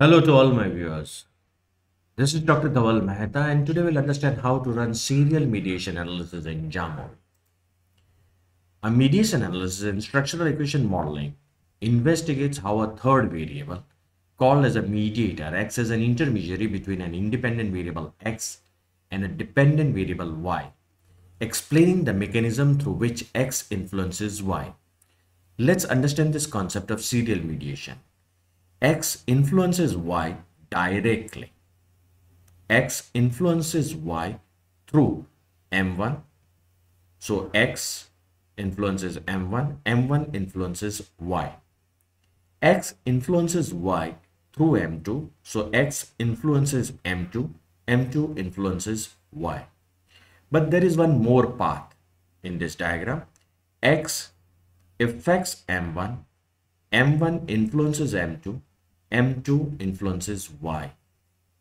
Hello to all my viewers. This is Dr. Dhaval Maheta and today we'll understand how to run serial mediation analysis in Jamovi. A mediation analysis in structural equation modeling investigates how a third variable called as a mediator acts as an intermediary between an independent variable x and a dependent variable y, explaining the mechanism through which x influences y. Let's understand this concept of serial mediation. X influences Y directly. X influences Y through M1. So X influences M1, M1 influences Y. X influences Y through M2. So X influences M2, M2 influences Y. But there is one more path in this diagram. X affects M1, M1 influences M2, M2 influences Y.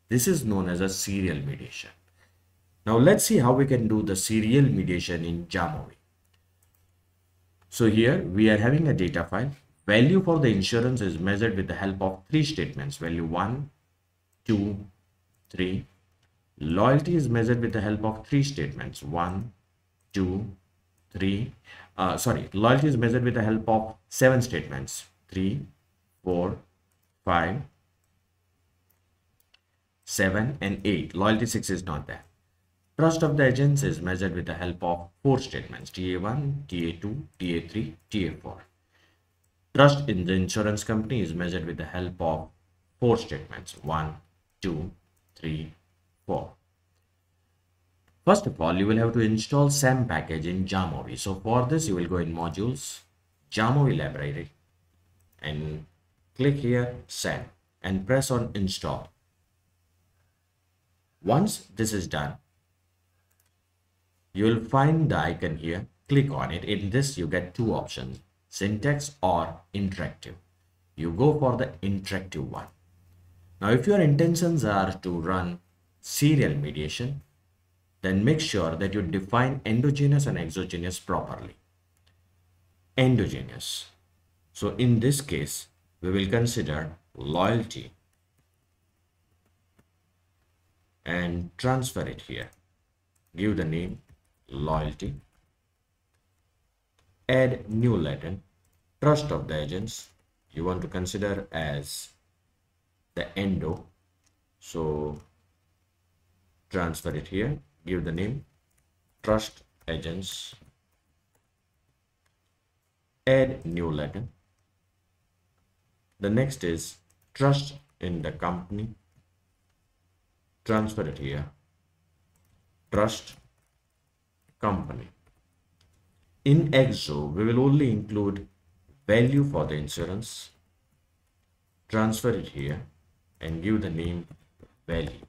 This is known as a serial mediation. Now let's see how we can do the serial mediation in Jamovi. So here we are having a data file. Value for the insurance is measured with the help of three statements. Value 1, 2, 3. Loyalty is measured with the help of three statements. 1, 2, 3. Uh, sorry, loyalty is measured with the help of seven statements. 3, 4, 5, 7 and 8. Loyalty 6 is not there. Trust of the agents is measured with the help of four statements TA1, TA2, TA3, TA4. Trust in the insurance company is measured with the help of four statements 1, 2, 3, 4. First of all, you will have to install SEM package in Jamovi. So for this, you will go in modules, Jamovi library and click here send and press on install. Once this is done, you will find the icon here. Click on it. In this, you get two options, syntax or interactive. You go for the interactive one. Now, if your intentions are to run serial mediation, then make sure that you define endogenous and exogenous properly. Endogenous. So in this case, we will consider loyalty and transfer it here. Give the name loyalty. Add new latent trust of the agents you want to consider as the endo. So transfer it here. Give the name trust agents. Add new latent the next is trust in the company. Transfer it here. Trust company. In EXO, we will only include value for the insurance. Transfer it here and give the name value.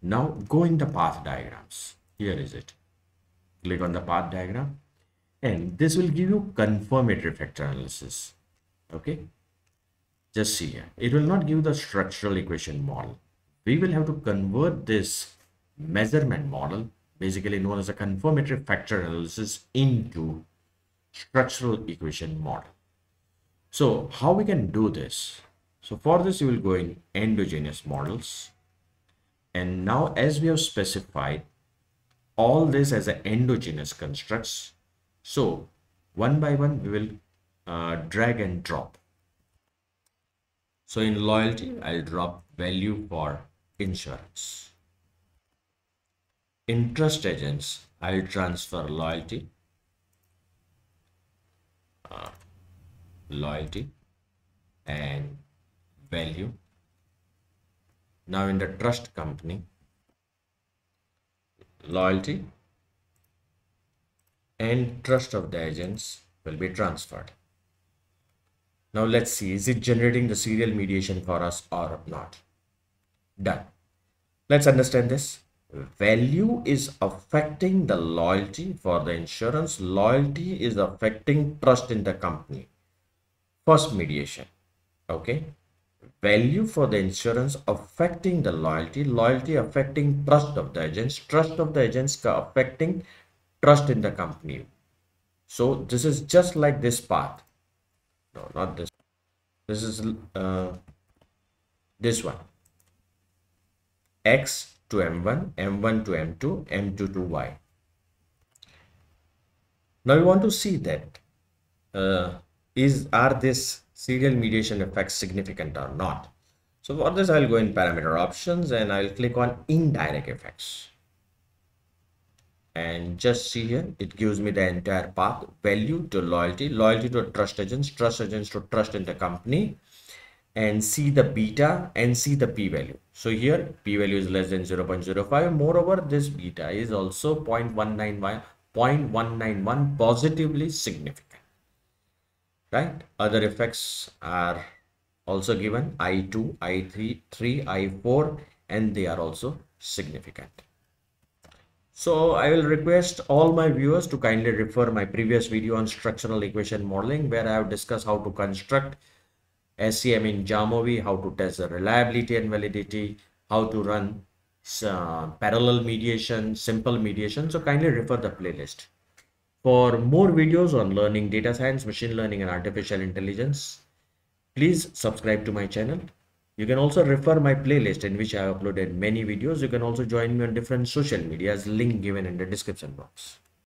Now go in the path diagrams. Here is it. Click on the path diagram and this will give you confirmatory factor analysis. Okay just see here. It will not give the structural equation model. We will have to convert this measurement model basically known as a confirmatory factor analysis into structural equation model. So how we can do this? So for this you will go in endogenous models. And now as we have specified all this as an endogenous constructs. So one by one we will uh, drag and drop so in loyalty, I'll drop value for insurance. In trust agents, I'll transfer loyalty, uh, loyalty and value. Now in the trust company, loyalty and trust of the agents will be transferred. Now let's see, is it generating the serial mediation for us or not? Done. Let's understand this. Value is affecting the loyalty for the insurance. Loyalty is affecting trust in the company. First mediation. Okay. Value for the insurance affecting the loyalty. Loyalty affecting trust of the agents. Trust of the agents affecting trust in the company. So this is just like this path no not this. This is uh, this one. X to m1 m1 to m2 m2 to y. Now we want to see that uh, is are this serial mediation effects significant or not? So for this i'll go in parameter options and i'll click on indirect effects and just see here it gives me the entire path value to loyalty loyalty to trust agents trust agents to trust in the company and see the beta and see the p-value so here p-value is less than 0.05 moreover this beta is also 0.191 0.191 positively significant. Right? Other effects are also given i2 i3 3 i4 and they are also significant so I will request all my viewers to kindly refer my previous video on structural equation modeling where I have discussed how to construct SEM in Jamovi, how to test the reliability and validity, how to run uh, parallel mediation, simple mediation. So kindly refer the playlist. For more videos on learning data science, machine learning and artificial intelligence, please subscribe to my channel. You can also refer my playlist in which I have uploaded many videos. You can also join me on different social medias, link given in the description box.